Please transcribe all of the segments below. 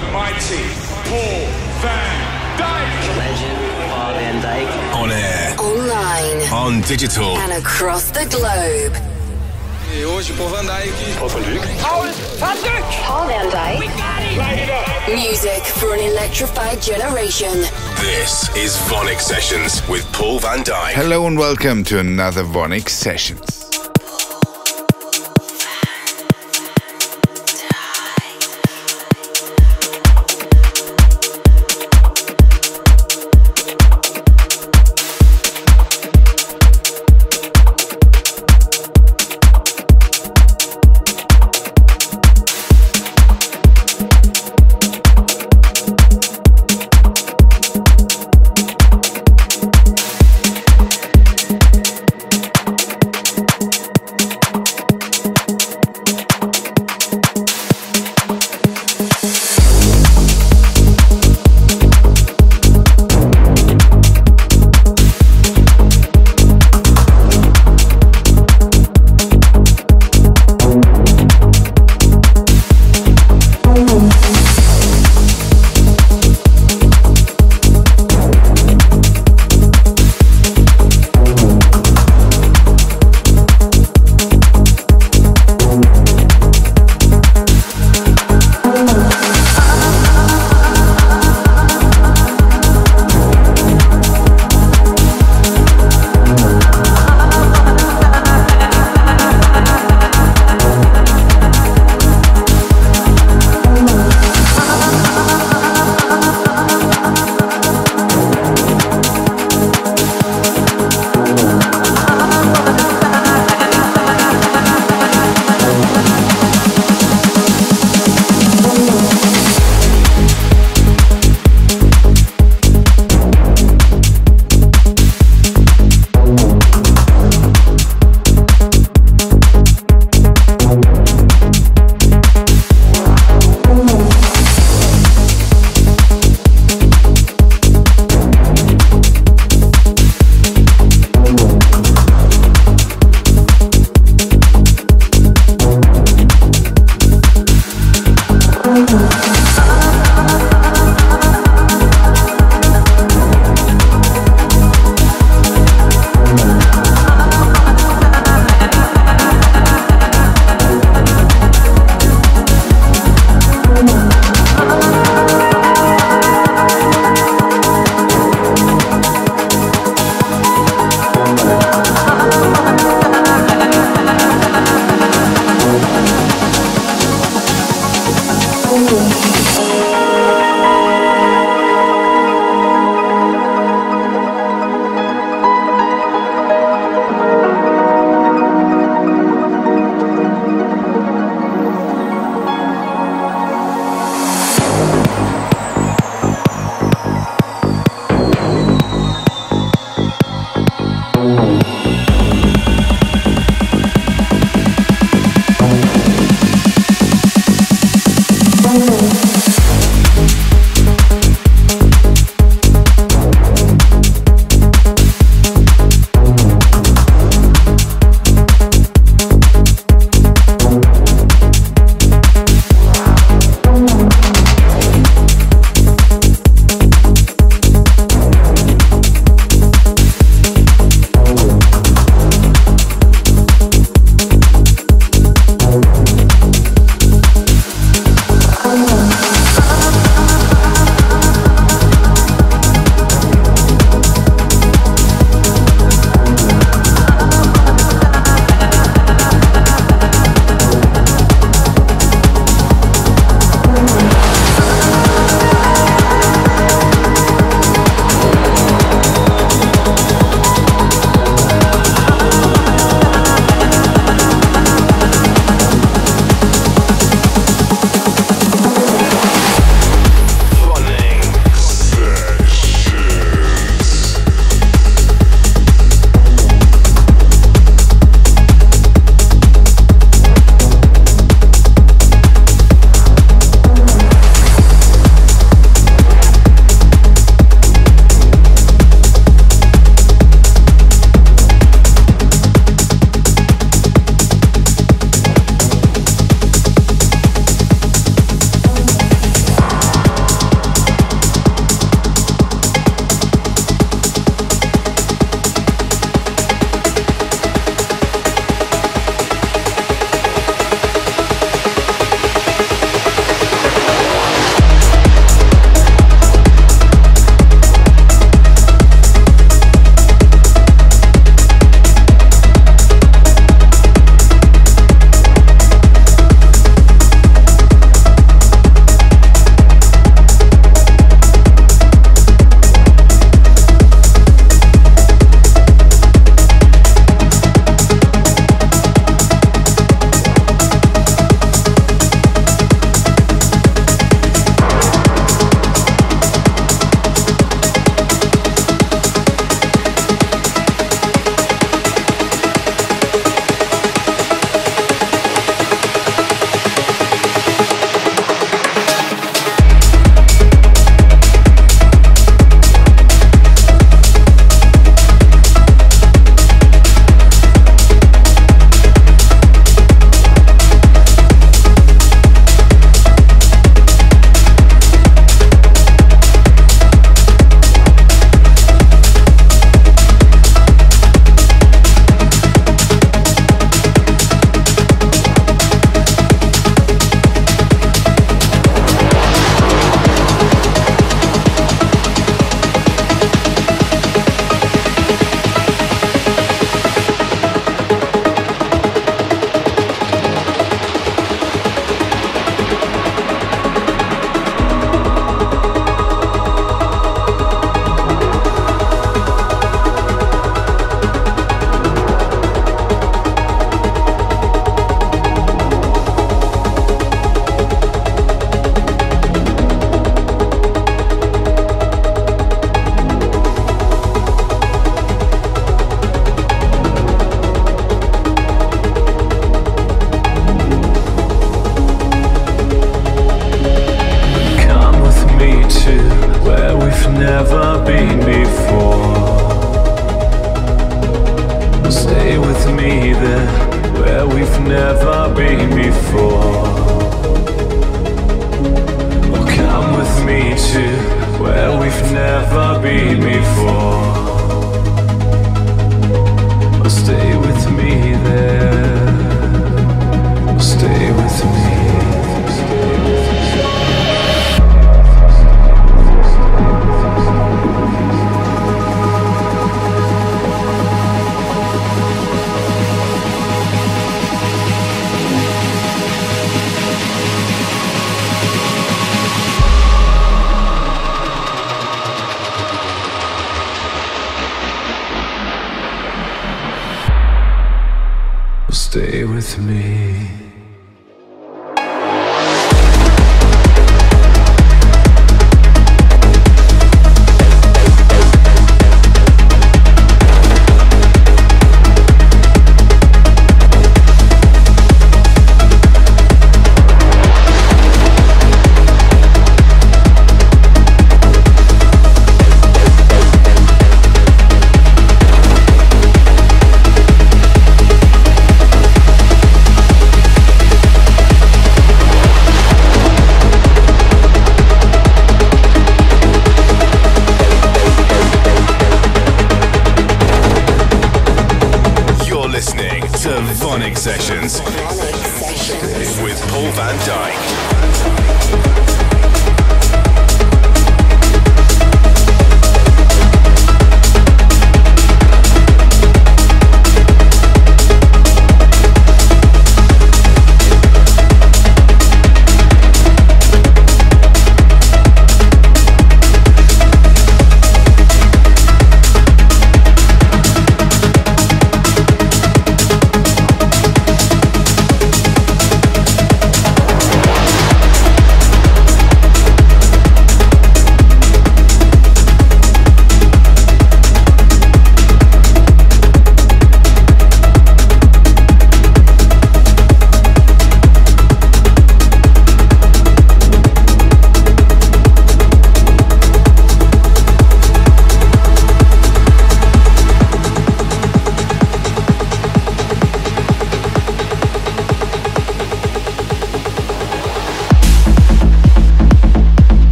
the mighty Paul van Dyk. Legend Paul van Dyk. On air, Online on digital. and across the globe. E hoje Paul van Dyk. Paul van Dyk. Paul van Dyk. Music for an electrified generation. This is VONYC Sessions with Paul van Dyk. Hello and welcome to another VONYC Sessions.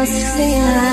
lost the eye.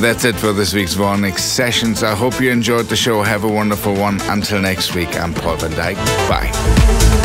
That's it for this week's VONYC Sessions. I hope you enjoyed the show. Have a wonderful one. Until next week, I'm Paul van Dyk. Bye.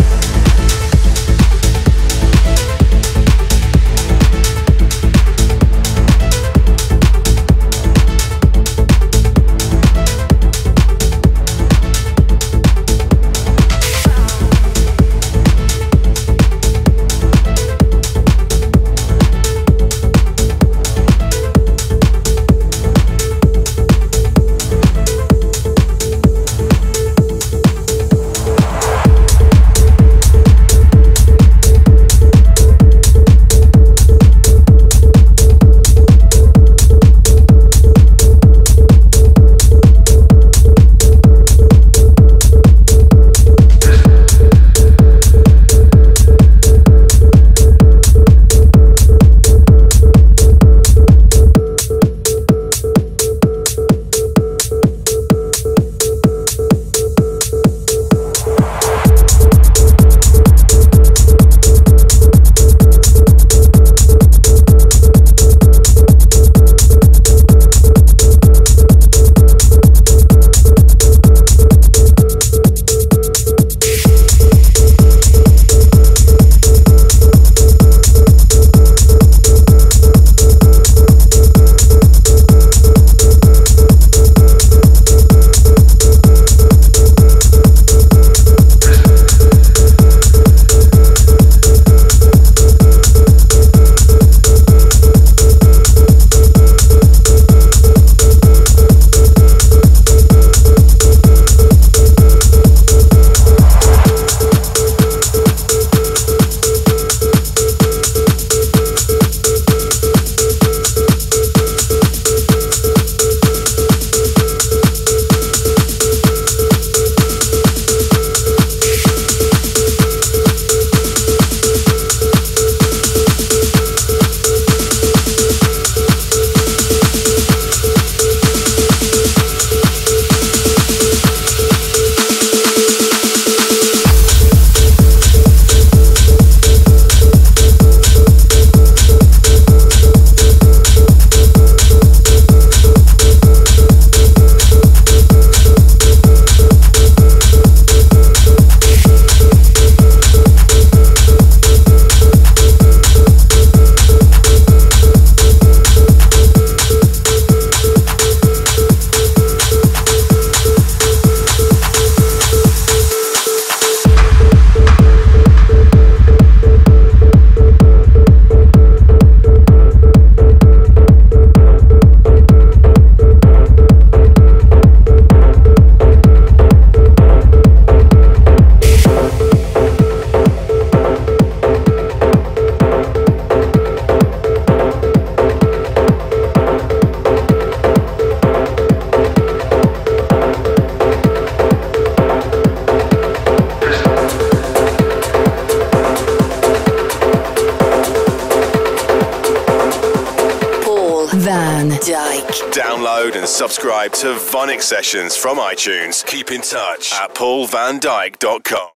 Sessions from iTunes. Keep in touch at paulvandyk.com.